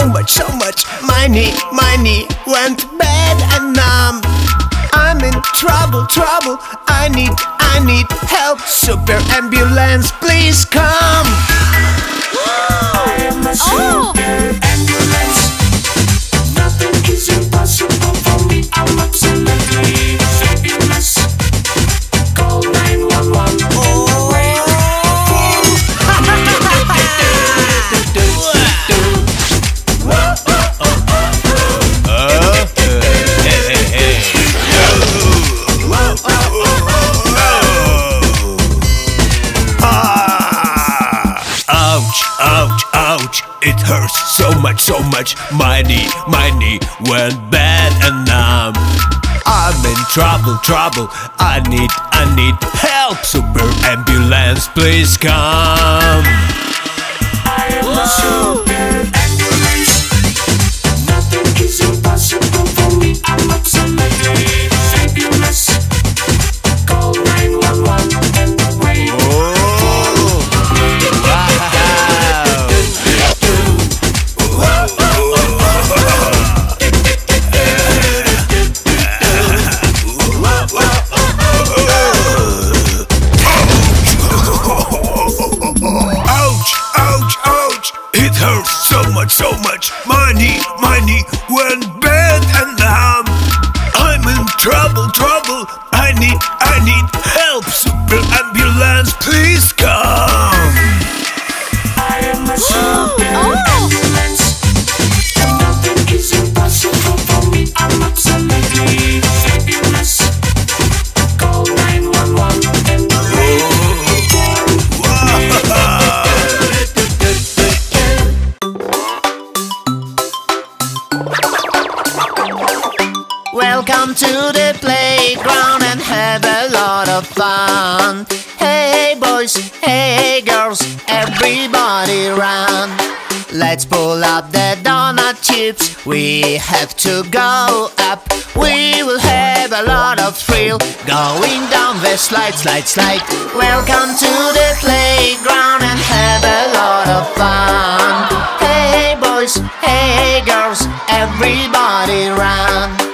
so much, so much. My knee, my knee went bad and numb. I'm in trouble, trouble. I need, I need help. Super ambulance, please come. Oh! Much, my knee went bad and numb. I'm in trouble, trouble. I need, I need help. Super ambulance, please come. Run. Let's pull up the donut chips. We have to go up. We will have a lot of thrill going down the slide, slide, slide. Welcome to the playground and have a lot of fun. Hey boys, hey girls, everybody run.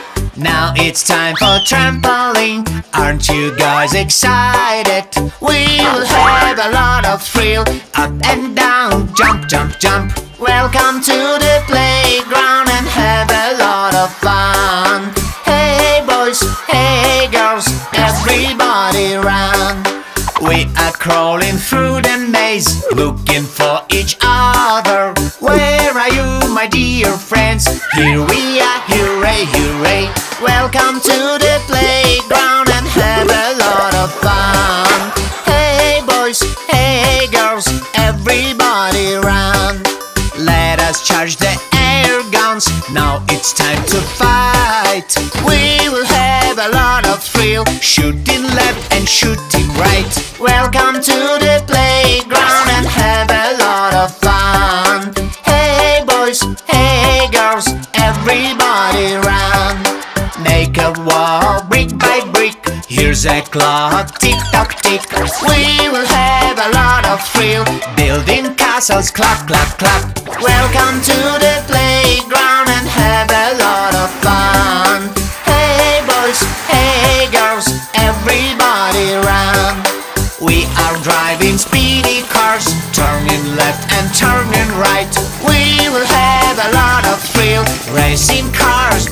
It's time for trampoline. Aren't you guys excited? We will have a lot of thrill. Up and down, jump, jump, jump. Welcome to the playground and have a lot of fun. Hey boys, hey girls, everybody run. We are crawling through the maze, looking for each other. Where are you, my dear friends? Here we are, hooray. Welcome to the A clock, tick tock tick. We will have a lot of thrill, building castles, clap clap clap. Welcome to the playground and have a lot of fun. Hey boys, hey girls, everybody run. We are driving speedy cars, turning left and turning right. We will have a lot of thrill, racing cars,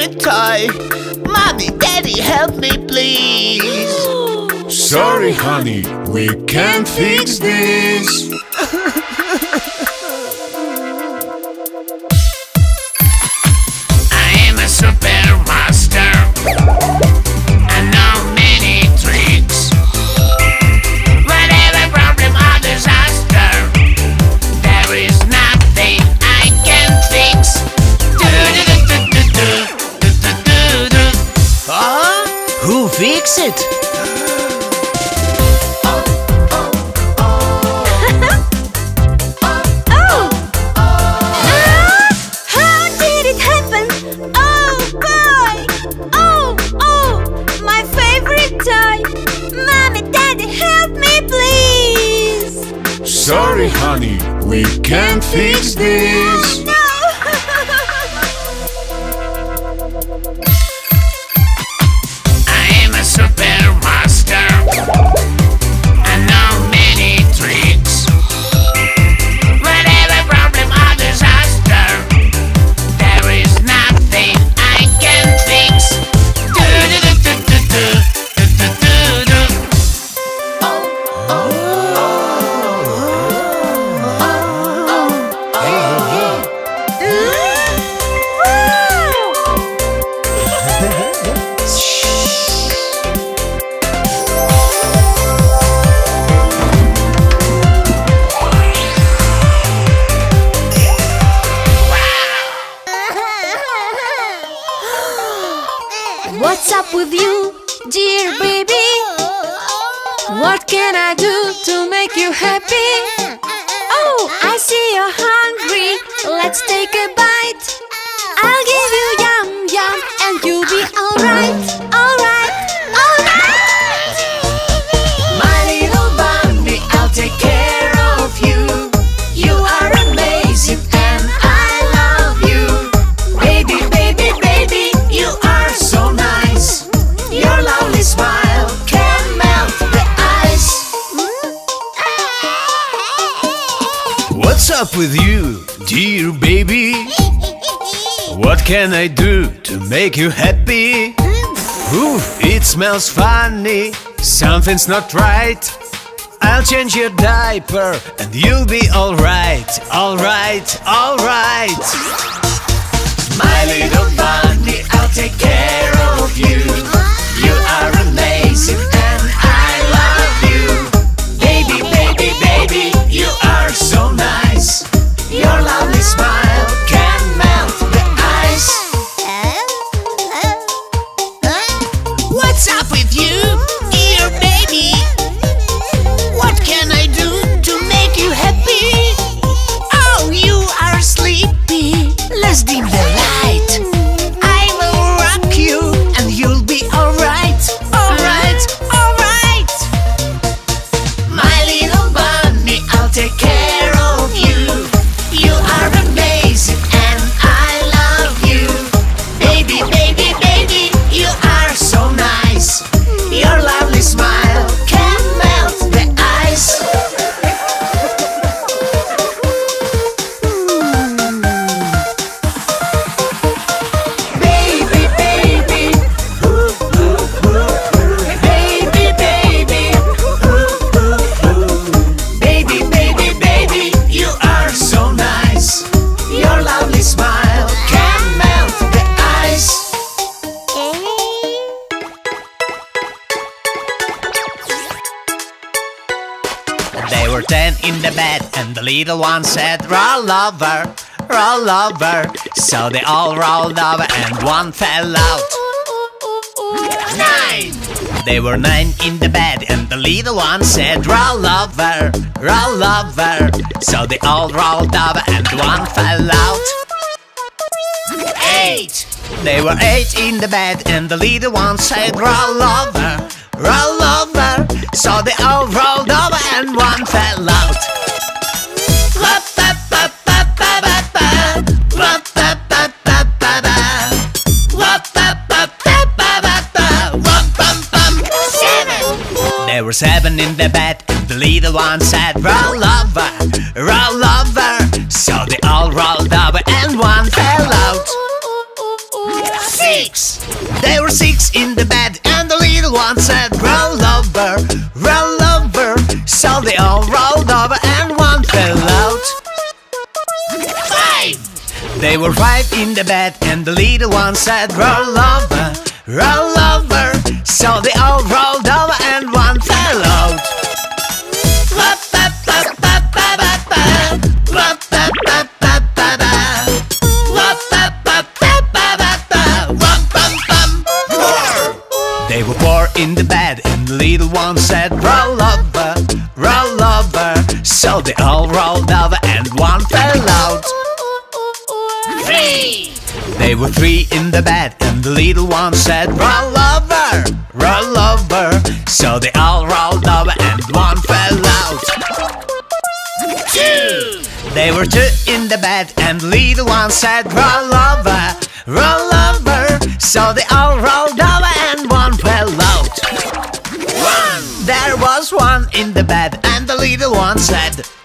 favorite toy. Mommy, daddy, help me, please. Sorry, honey, we can't fix this. I am a super master. Help me, please! Sorry, honey, we can't fix this. Dear baby? What can I do to make you happy? Oh, I see you're hungry. Let's take a bite. I'll give you yum yum, and you'll be alright, with you, dear baby? What can I do to make you happy? Ooh, it smells funny. Something's not right. I'll change your diaper and you'll be alright, alright, alright. My little bunny, I'll take care of you. You are amazing and the little one said, Roll over, roll over. So they all rolled over, and one fell out. Nine! They were nine in the bed, and the little one said, Roll over, roll over. So they all rolled over, and one fell out. Eight! They were eight in the bed, and the little one said, Roll over, roll over. So they all rolled over, and one fell out. Seven in the bed, the little one said, Roll over, roll over. So they all rolled over, and one fell out. six. There were six in the bed, and the little one said, Roll over, roll over. So they all rolled over, and one fell out. Five. They were five in the bed, and the little one said, Roll over, roll over. So they all rolled Four in the bed, and the little one said, Roll over, roll over. So they all rolled over, and one fell out. Three. They were three in the bed, and the little one said, Roll over, roll over. So they all rolled over, and one fell out. Two. They were two in the bed, and the little one said, Roll over, roll over. So they all rolled in the bed, and the little one said.